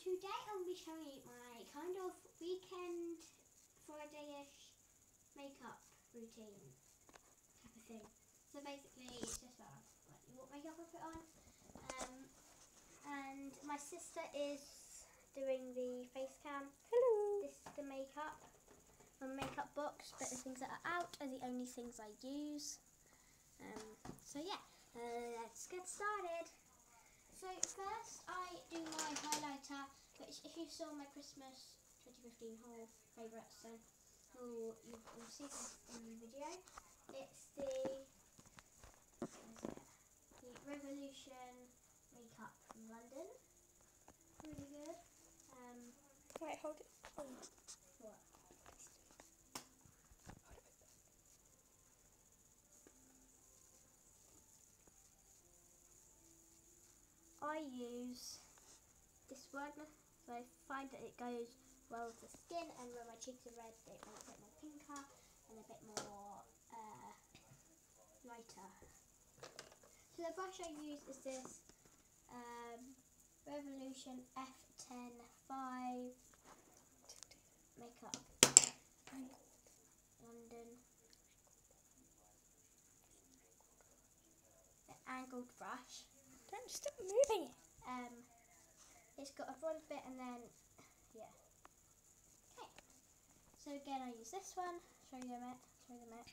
today I'll be showing you my kind of weekend Friday-ish makeup routine type of thing. So basically, it's just uh, like what makeup I put on. Um, and my sister is doing the face cam. Hello. This is the makeup, my makeup box, but the things that are out are the only things I use. Um, so yeah, uh, let's get started. So first I do my highlighter, which if you saw my Christmas 2015 haul favourites, then you'll, you'll see this in the video. It's the, it? the Revolution makeup from London. Really good. Um, Wait, hold it. Oh, what? I use this one, so I find that it goes well with the skin, and when my cheeks are red, it makes it more pinker and a bit more uh, lighter. So the brush I use is this um, Revolution F10 5 makeup London. The angled brush. Don't stop moving it. Um, it's got a bronze bit and then, yeah. Okay. So again, I use this one. Show you them it. Show them it.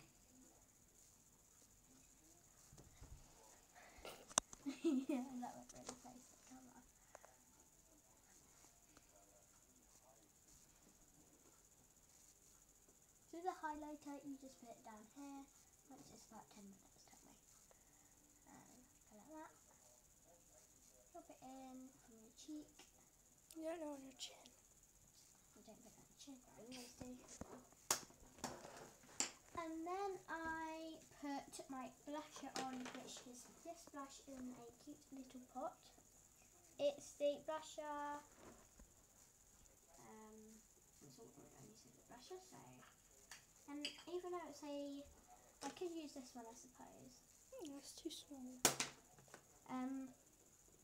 yeah, that was really camera. So the highlighter, you just put it down here. Once it's about 10 minutes, we? And go like that. Drop it in from your cheek. Don't on your chin. Don't put that on chin, but you always do. And then I put my blusher on, which is this blush in a cute little pot. It's the blusher. Um, it's all only says the blusher, so. And even though it's a, I could use this one, I suppose. Mm, that's too small. Um,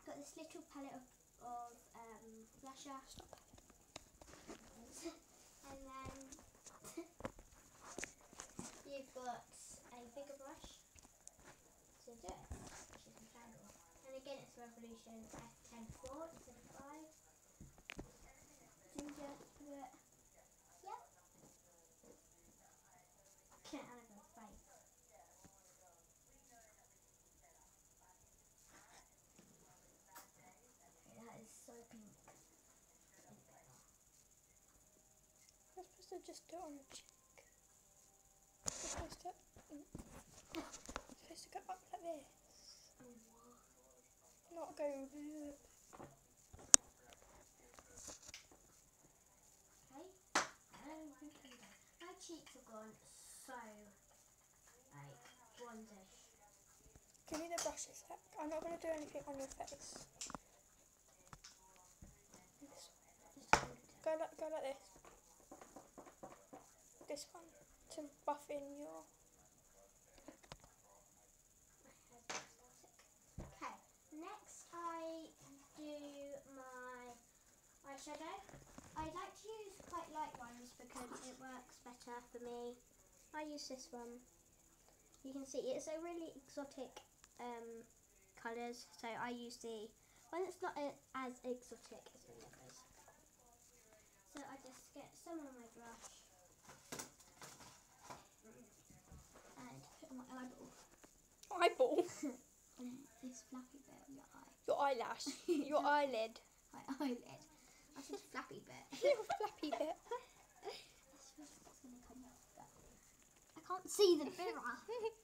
got this little palette of, of um, blusher. And then you've got a bigger brush to do it, which is. And again, it's Revolution F104 instead of 5. Ginger, do it. Yep. Okay, and I've got a face. Okay, that is so pink. To just do it on your cheek. You're supposed to. You're supposed to go up like this. Not go. My cheeks have gone so like bronzish. Give me the brush a sec. I'm not going to do anything on your face. This. Just hold it. Go like, go like this. This one. To buff in your. Okay. Next, I do my eyeshadow. I like to use quite light ones because it works better for me. I use this one. You can see it's a really exotic um, colours, so I use the one that's not as exotic as the others. So I just get some on my brush and put on my eyeball. Eyeball. on this flappy bit on your eye. Your eyelash. Your eyelid. My eyelid. I said flappy bit. Your flappy bit. This feels like it's gonna come off, but I can't see the mirror.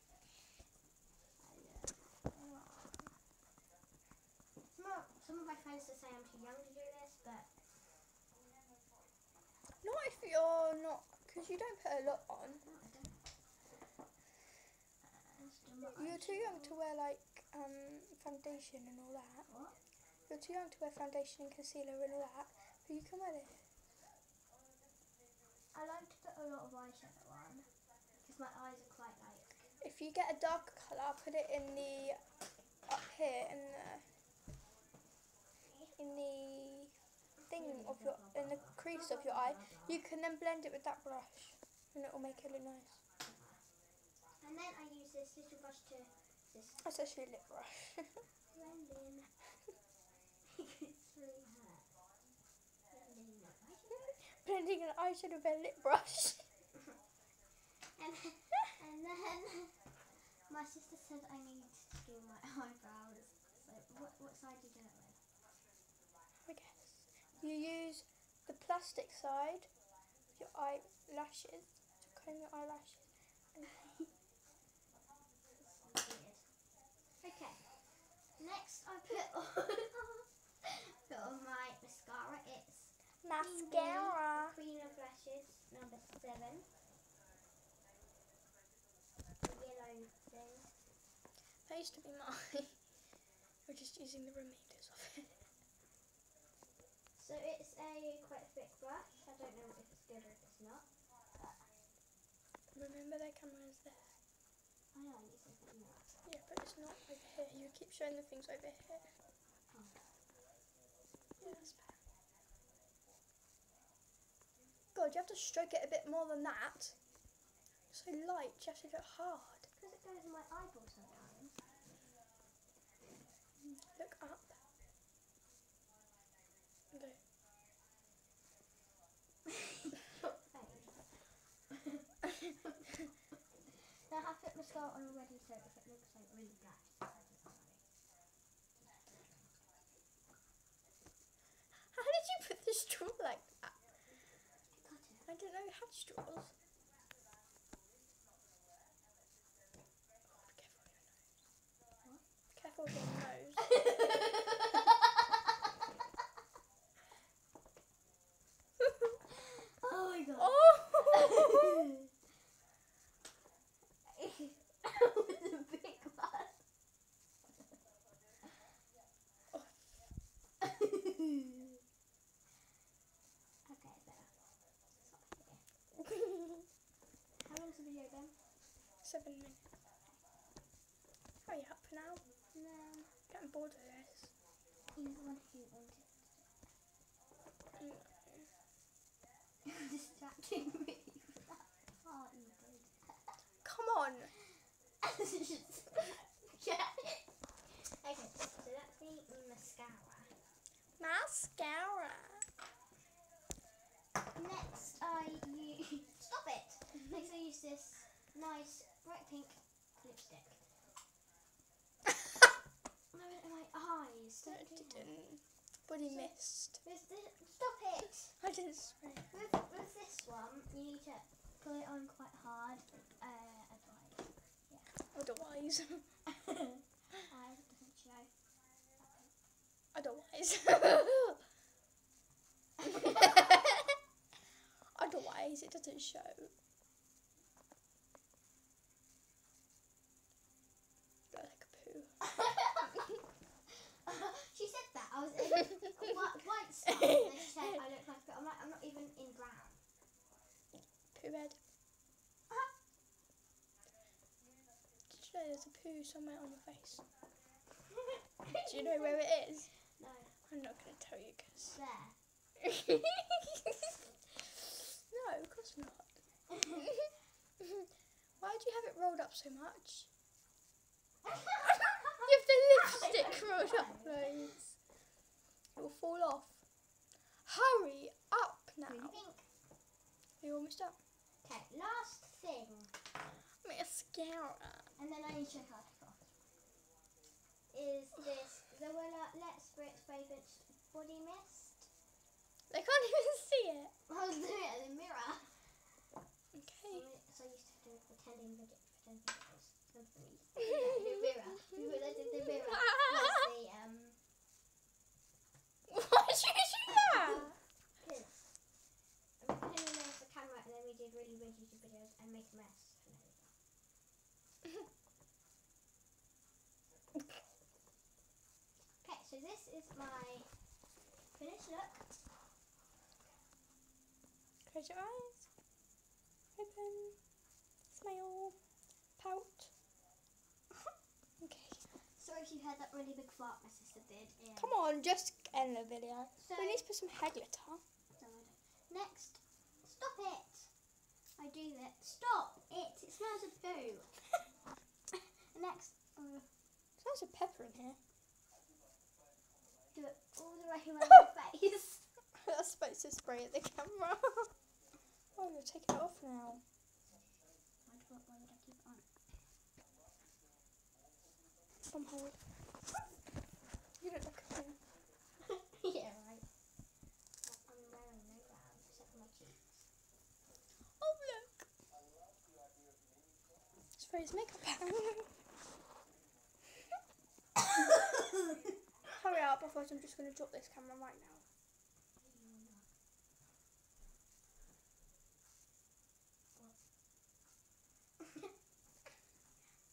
Some of, my friends say I'm too young to do this, but Not if you're not, because you don't put a lot on. no, I don't. Uh, let's do my You're too young to wear like um, foundation and all that. What? You're too young to wear foundation and concealer and all that, but you can wear this. I like to put a lot of eyeshadow on because my eyes are quite like. If you get a darker colour, put it in the up here in the in the corner of your in the crease of your eye, you can then blend it with that brush, and it will make it look nice. And then I use this little brush to That's actually a lip brush. blend it's really hurt. Blend in that way. Blending an eyeshadow with a lip brush. And, and then my sister said I need to do my eyebrows. So what, what side do you do it with? I guess you use the plastic side your eyelashes to comb your eyelashes. And This is weird. Okay. Next I put on, put on my mascara. It's mascara. Queen of Lashes number seven. The yellow thing. That used to be mine. We're just using the remainders of it. So it's a quite thick brush. I don't know if it's good or if it's not. But Remember their camera is there. I know I need something more. Yeah, but it's not over here. You keep showing the things over here. Oh. Yeah. God, you have to stroke it a bit more than that. It's so light, you have to do it hard. Because it goes in my eyeball sometimes. Look up. Okay. Now I put mascara on already, so if it looks like really black, just put it How the straw like that? on. Cut it. I don't know you had straws. Oh, be careful with your nose. Careful with your nose. oh my god. oh! With a big one. okay, better. Stop here. How long's the video been? Seven minutes. Hurry up now. No. He's the one who wanted. You're distracting me with that part you did. Come on. yeah. Okay, so that's the mascara. Mascara. Next, I use. Stop it! Next, I use this nice bright pink lipstick. I my eyes. No, Don't it do didn't. Body mist. With this, stop it! I didn't spray. With, with this one, you need to put it on quite hard. Uh, advice. Otherwise. Eye doesn't show. Otherwise. Otherwise, it doesn't show. Look like a poo. she said that. I was in white, white stuff. And then she said I look like. I'm like I'm not even in brown. Poo red. Uh-huh. Did you know there's a poo somewhere on your face? Do you know where it is? No, I'm not going to tell you because. there. no, of course not. Why do you have it rolled up so much? You have the lipstick rolled up loads. It will fall off. Hurry up now. Really pink. You're almost up. Okay, last thing, Mascara. And then I need to show how to off. Is this Zoella Let's Spritz Fragrance Body Mist? They can't even see it. I was doing it in the mirror. Okay. So I used to do pretending video, pretending videos. Something. Yeah, the mirror. When I did the mirror, was the um. Why did you do that? I'm there the camera, and then we did really weird YouTube videos and make a mess. And there we go. Okay, so this is my finished look. Close your eyes. Open. Smile. Pout. okay. Sorry if you heard that really big fart my sister did. In Come on, just end the video. So, we need to put some hair glitter. no, Next, stop it. I do that. Stop it. It smells of poo. Next, uh, Smells of pepper in here. Do it all the way around your face. That's supposed to spray at the camera. oh, you're taking it off now. Why, why would I keep it on? From hold. You don't look at me. yeah, right. I'm wearing no except for my cheeks. Oh, look. Spray his makeup on. Hurry up, otherwise I'm just going to drop this camera right now.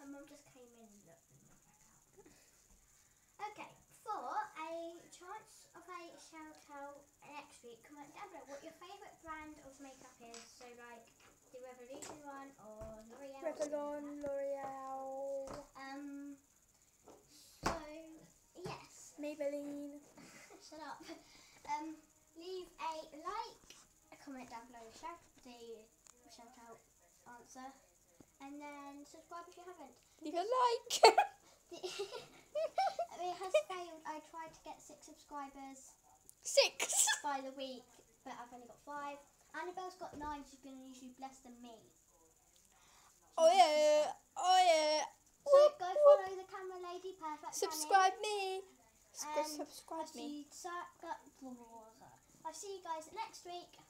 My mum just came in and looked and went back out. Okay, for a chance of a shout out next week, comment down below what your favourite brand of makeup is. So, like the Revolution one or L'Oreal. or Revlon, L'Oreal, that. Um. So yes. Maybelline. Shut up. Um, leave a like, a comment down below, shout the shout out answer, and then subscribe if you haven't. Leave a like. The- it has failed. I tried to get six subscribers Six. by the week, but I've only got five. Annabelle's got nine. She's been unusually blessed than me. Oh yeah. Oh yeah. So Whoop, go whoop. follow the camera lady. Perfect. Subscribe me. Um, subscribe I'll me. see, I'll see you guys next week.